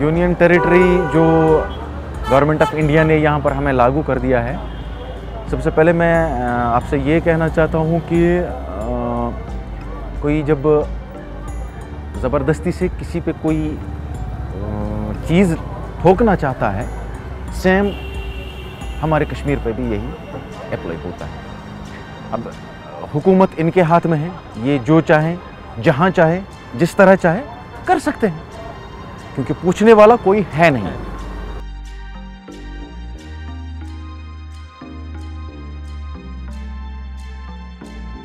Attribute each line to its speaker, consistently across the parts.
Speaker 1: Union territory जो government of India ने यहाँ पर हमें लागू कर दिया है। सबसे पहले मैं आपसे ये कहना चाहता हूँ कि कोई जब ज़बरदस्ती से किसी पे कोई चीज़ ठोकना चाहता है, सेम हमारे कश्मीर पे भी यही अप्लाई होता है। अब हुकूमत इनके हाथ में है, ये जो चाहें, जहाँ चाहे, जिस तरह चाहे, कर सकते हैं। क्योंकि पूछने वाला कोई है नहीं।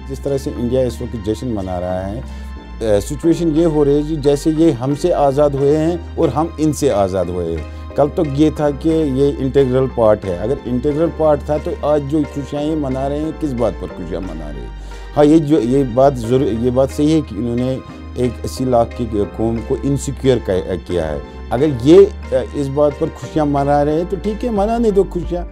Speaker 2: जिस तरह से इंडिया इस वक्त जश्न मना रहा है सिचुएशन ये हो रही है जी, जैसे ये हमसे आज़ाद हुए हैं और हम इनसे आज़ाद हुए हैं। कल तो ये था कि ये इंटीग्रल पार्ट है। अगर इंटीग्रल पार्ट था तो आज जो खुशियाँ ये मना रहे हैं, किस बात पर खुशियाँ मना रहे हैं? हाँ ये जो, ये बात ज़रूर, ये बात सही है कि इन्होंने एक अस्सी लाख की कौम को इनसिक्योर किया है। अगर ये इस बात पर खुशियाँ मना रहे हैं तो ठीक है, मना नहीं दो खुशियाँ।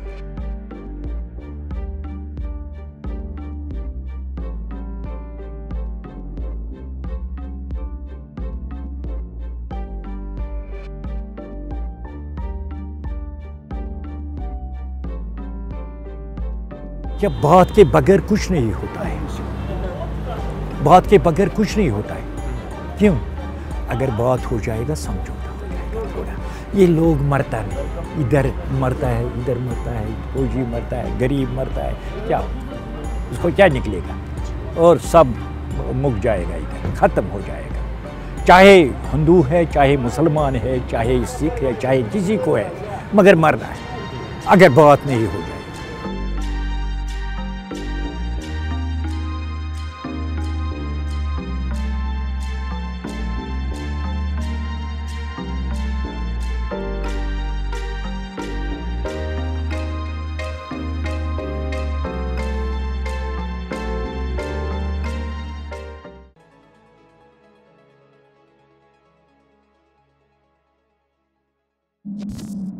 Speaker 3: क्या बात के बगैर कुछ नहीं होता है। बात के बगैर कुछ नहीं होता है। क्यों? अगर बात हो जाएगा समझौता हो जाएगा थोड़ा। ये लोग मरता नहीं, इधर मरता है, इधर मरता है, फौजी मरता है, गरीब मरता है, क्या? उसको क्या निकलेगा? और सब मुक जाएगा इधर, ख़त्म हो जाएगा। चाहे हिंदू है, चाहे मुसलमान है, चाहे सिख है, चाहे किसी को है, मगर मरना है। अगर बात नहीं हो
Speaker 4: you